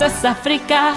Voz África.